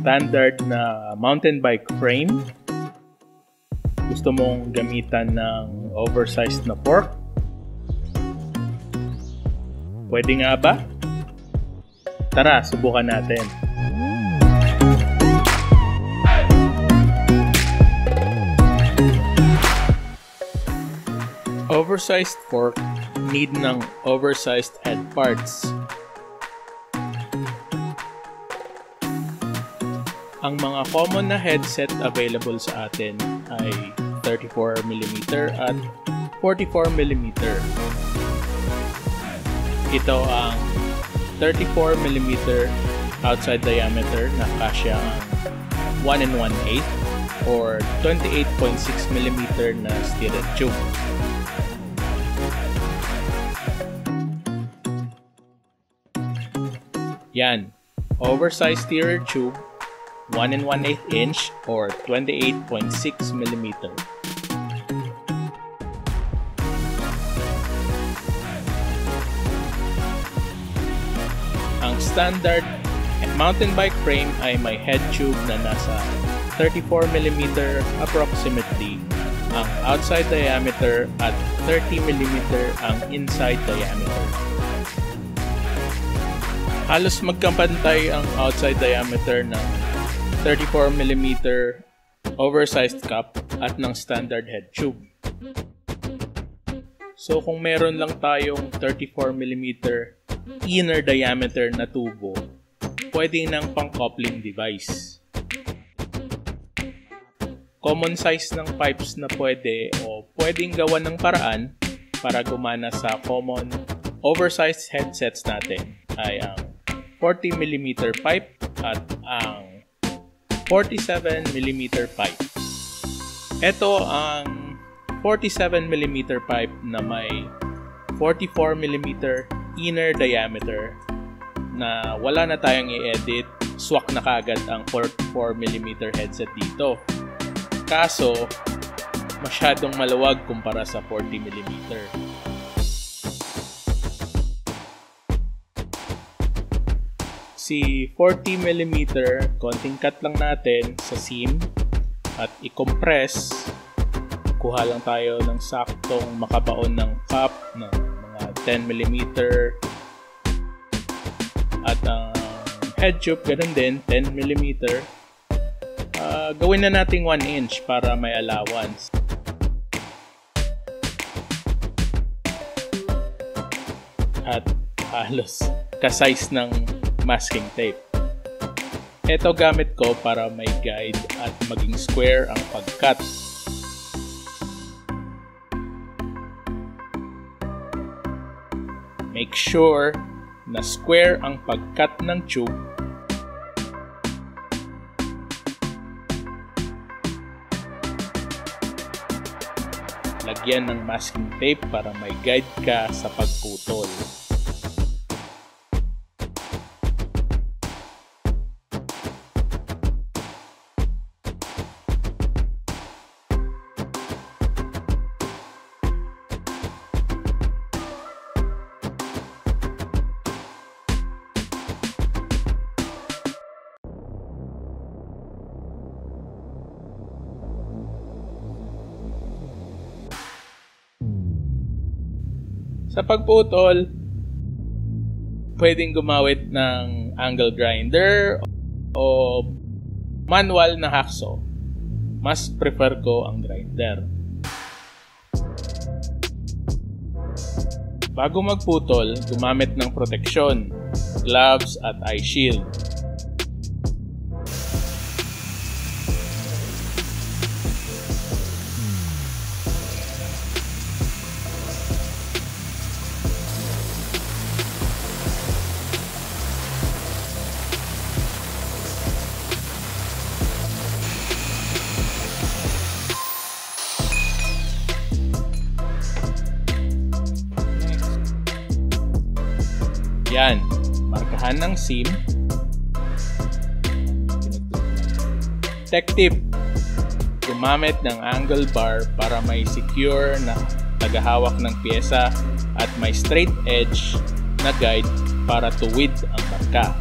standard na mountain bike frame, gusto mong gamitan ng oversized na fork, pwede nga ba? Tara, subukan natin. Oversized fork need ng oversized head parts. Ang mga common na headset available sa atin ay 34mm at 44mm. Ito ang 34mm outside diameter na kasya ang 1 and 1 8 or 28.6mm na steel tube. Yan. Oversized steerer tube, 1 and 1 8 inch or 28.6 mm. Ang standard mountain bike frame ay may head tube na nasa 34 mm approximately ang outside diameter at 30 mm ang inside diameter. Halos magkapantay ang outside diameter ng 34mm oversized cup at ng standard head tube. So kung meron lang tayong 34mm inner diameter na tubo, pwede nang pang-coupling device. Common size ng pipes na pwede o pwedeng gawan ng paraan para gumana sa common oversized headsets natin ay ang 40mm pipe at ang 47mm pipe. Ito ang 47mm pipe na may 44mm inner diameter na wala na tayong i-edit, swak na kagad ang 44mm headset dito. Kaso, masyadong maluwag kumpara sa 40mm. Si 40mm, konting cut lang natin sa seam at i-compress. Kuha lang tayo ng saktong makabaon ng cup ng mga 10mm at ang head tube ganun din 10mm. Uh, gawin na nating 1 inch para may allowance. At halos ka-size ng masking tape. Ito gamit ko para may guide at maging square ang pagkat. Make sure na square ang pagkat ng tube lagyan ng masking tape para may guide ka sa pagputol. Sa pagputol, pwedeng gumawit ng angle grinder o manual na hacksaw. Mas prefer ko ang grinder. Bago magputol, gumamit ng proteksyon, gloves at eye shield. Yan. Markahan ng SIM. Tech tip. Gumamit ng angle bar para may secure na tagahawak ng pyesa at may straight edge na guide para tuwid ang marka.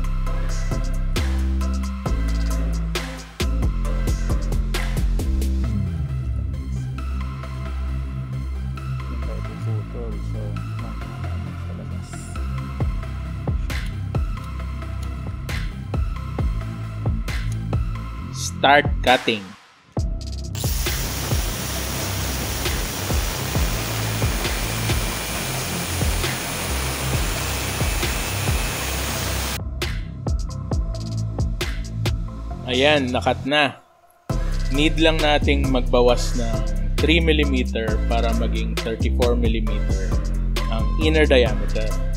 Start cutting. Ayan, nakat na. Need lang nating magbawas ng 3mm para maging 34mm ang inner diameter.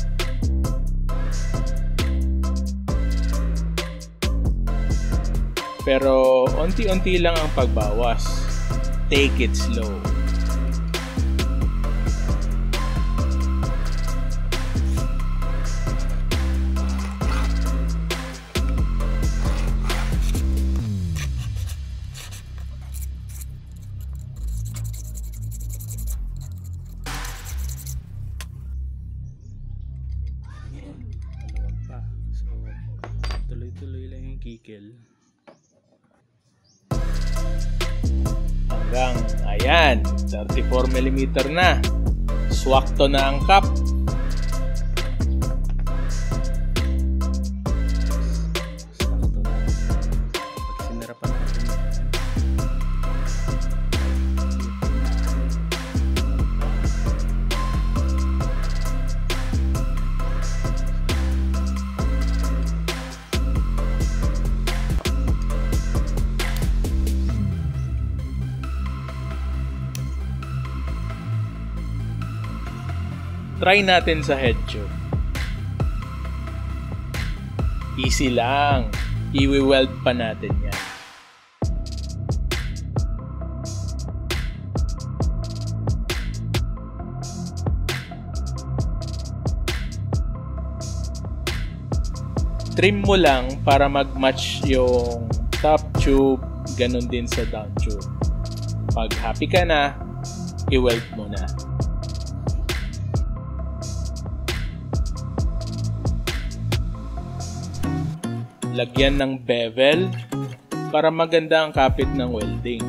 Pero onti-unti lang ang pagbawas. Take it slow. tuloy-tuloy lang yung kikil. Hanggang, ayan, 34mm na. Swakto na ang cup. Try natin sa head. Easy lang. I-weld pa natin yan. Trim mo lang para mag-match yung top tube, ganun din sa down tube. Pag happy ka na, i-weld mo na. Lagyan ng bevel para maganda ang kapit ng welding.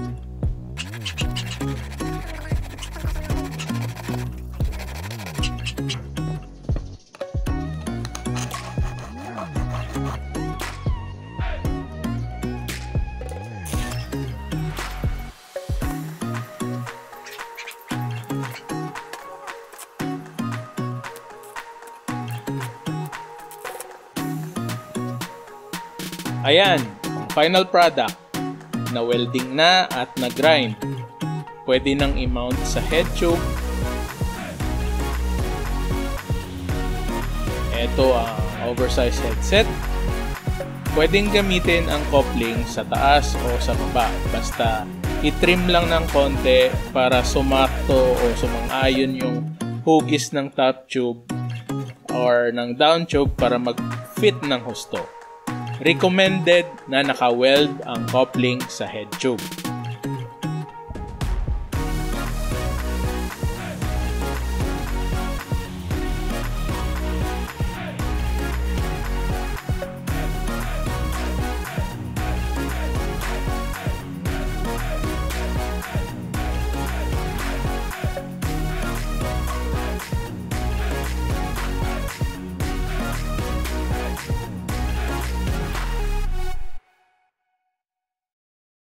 Ayan, final product. Na welding na at na grind. Pwede nang i-mount sa head tube. Ito ang oversized headset. Pwedeng gamitin ang coupling sa taas o sa baba. Basta i-trim lang ng konti para sumakto o sumang-ayon yung hugis ng top tube or ng down tube para mag-fit ng husto recommended na naka-weld ang coupling sa head tube.